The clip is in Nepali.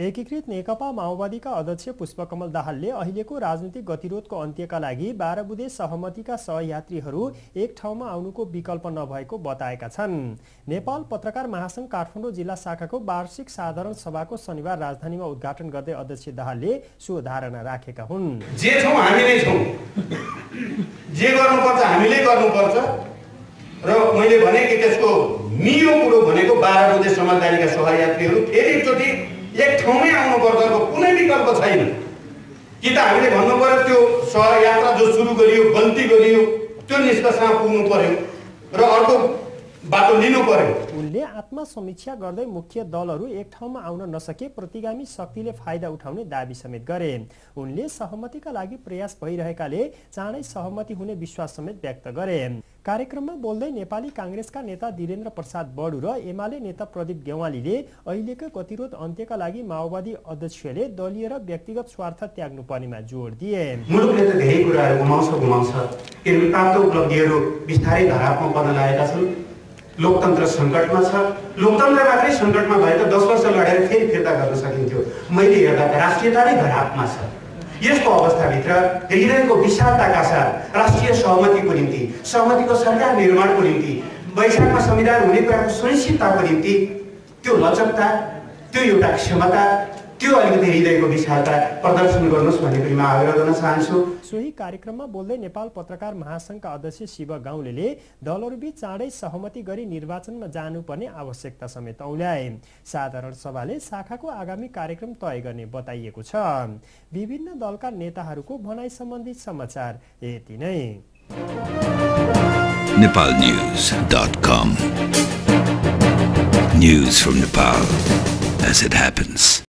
एकीकृत नेकपा माओवादीका अध्यक्ष पुष्पकमल दाहालले अहिलेको राजनीतिक गतिरोधको अन्त्यका लागि बाह्र बुधे सहमतिका सहयात्रीहरू एक ठाउँमा आउनुको विकल्प नभएको बताएका छन्। नेपाल पत्रकार महासङ्घ काठमाडौँ जिल्ला शाखाको वार्षिक साधारण सभाको शनिबार राजधानीमा उद्घाटन गर्दै अध्यक्ष दाहालले सो धारणा राखेका हुन्। जे जे गर्नुपर्छ हामीले गर्नुपर्छ र मैले भने कि त्यसको कुरो भनेको बाह्र बुधे समझदारीका सहयात्रीहरू फेरि एक ठाउँमै आउनुपर्छ कुनै विकल्प छैन कि त हामीले भन्नु पर्यो त्यो सहयात्रा जो सुरु गरियो गन्ती गरियो त्यो निष्कर्षमा पुग्नु पर्यो र अर्को बाटो लिनु पर्यो उनले आत्मसमीक्षा गर्दै मुख्य दलहरू एक ठाउँमा आउन नसके प्रतिगामी शक्तिले फाइदा उठाउने दावी समेत गरे। उनले सहमतिका लागि प्रयास भइरहेकाले चाँडै सहमति हुने विश्वास समेत व्यक्त गरे। कार्यक्रममा बोल्दै नेपाली काङ्ग्रेसका नेता वीरेन्द्र प्रसाद बडु र एमाले नेता प्रदीप गेवालीले अहिलेको गतिरोध अन्त्यका लागि माओवादी अध्यक्षले दलीय र व्यक्तिगत स्वार्थ त्याग्नु पर्नेमा जोड दिए। मुलुकले त धेरै कुराहरू गुमाउँछ गुमाउँछ। प्राप्त उपलब्धिहरू बिस्तारै धरापमा पर्न लागेका छन्। लोकतन्त्र सङ्कटमा छ। लोकतन्त्र मात्रै सङ्कटमा भए त दस वर्ष लडेर फेरि फिर्ता गर्न सकिन्थ्यो। मैले हेर्दा त राष्ट्रियता नै घरापमा छ। यस्तो अवस्थाभित्र हृदयको विशालताका साथ राष्ट्रिय सहमतिको निम्ति सहमतिको सरकार निर्माणको निम्ति वैशाखमा संविधान हुने कुराको सुनिश्चितताको निम्ति त्यो लचकता त्यो एउटा क्षमता त्यो अलिकति हृदयको विशालता प्रदर्शन गर्नुहोस् भन्ने पनि म आग्रह गर्न चाहन्छु। सोही कार्यक्रममा बोल्दै नेपाल पत्रकार महासङ्घका अध्यक्ष शिव गाउँले दलहरूबीच चाँडै सहमति गरी निर्वाचनमा जानुपर्ने आवश्यकता समेत औल्याए। साधारण सभाले शाखाको आगामी कार्यक्रम तय गर्ने बताइएको छ। विभिन्न दलका नेताहरूको भनाइ सम्बन्धी समाचार यति नै। nepalnews.com News from Nepal as it happens.